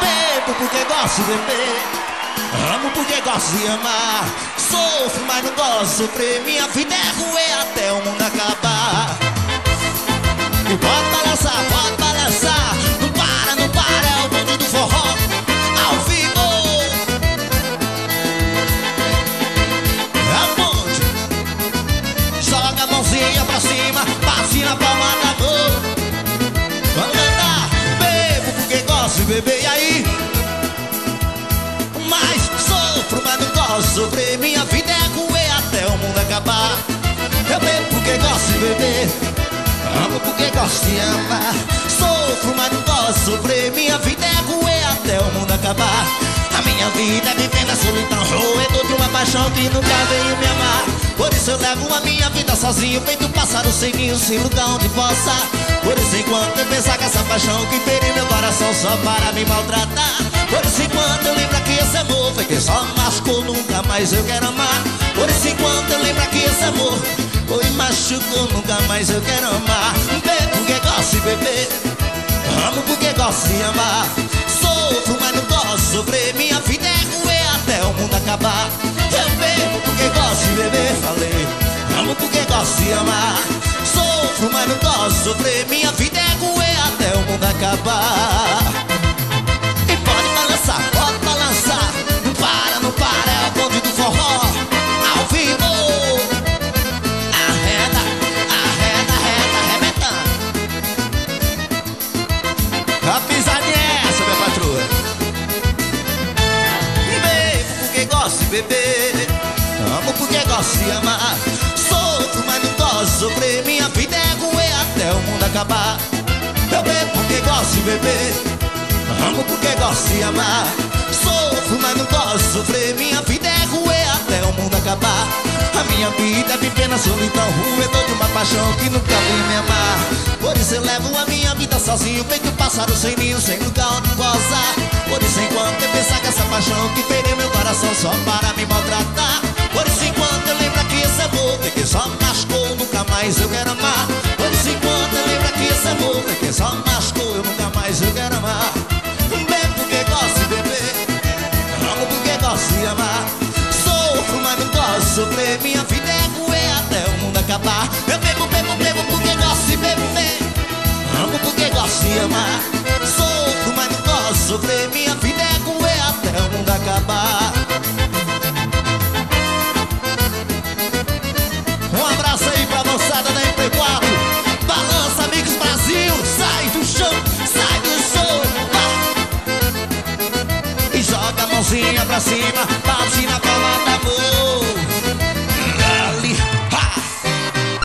Bebo porque gosto de beber. Amo porque gosto de amar. Sofro, mas não gosto de sofrer. Minha vida é ruim até o mundo acabar. E pode balançar, pode balançar. Não para, não para, é o bonde do forró. Ao vivo. É. Joga a mãozinha pra cima, bate na palma da mão. Vamos cantar, bebo porque gosto de beber, Amo porque gosto de amar. Sofro, mas não de sofrer. Minha vida é ruim até o mundo acabar. A minha vida é vivendo a solidão, roedor de uma paixão que nunca veio me amar. Por isso eu levo a minha vida sozinho, feito um pássaro sem ninho, sem lugar onde possa. Por isso enquanto eu pensar que essa paixão que feriu meu coração só para me maltratar. Por isso enquanto eu lembro que esse amor foi que só machucou, nunca mais eu quero amar. Por isso enquanto eu lembro que esse amor foi machucou, nunca mais eu quero amar. Bebo porque gosto de beber, amo porque gosto de amar. Sofro, mas não de sofrer. Minha vida é ruim até o mundo acabar. Eu bebo porque gosto de beber, falei. Amo porque gosto de amar. Sofro, mas não de sofrer. Minha vida é ruim até o mundo acabar. De amar. Sofro, mas não de sofrer. Minha vida é ruim até o mundo acabar. Eu bebo porque gosto de beber. Amo porque gosto de amar. Sofro, mas não de sofrer. Minha vida é ruim até o mundo acabar. A minha vida é viver na solidão. Ruedor de uma paixão que nunca vem me amar. Por isso eu levo a minha vida sozinho. Feito um pássaro sem ninho, sem lugar onde pousar. Por isso enquanto eu pensar que essa paixão que feriu meu coração só para me maltratar. Mais eu quero amar. Isso enquanto eu lembro que esse amor foi que só machucou, eu nunca mais eu quero amar. Bebo porque gosto de beber, amo porque gosto de amar. Sofro, mas não gosto de sofrer, minha vida é ruim até o mundo acabar. Eu bebo, bebo, bebo porque gosto de beber, amo porque gosto de amar. Vai. Joga a mãozinha pra cima palma da mão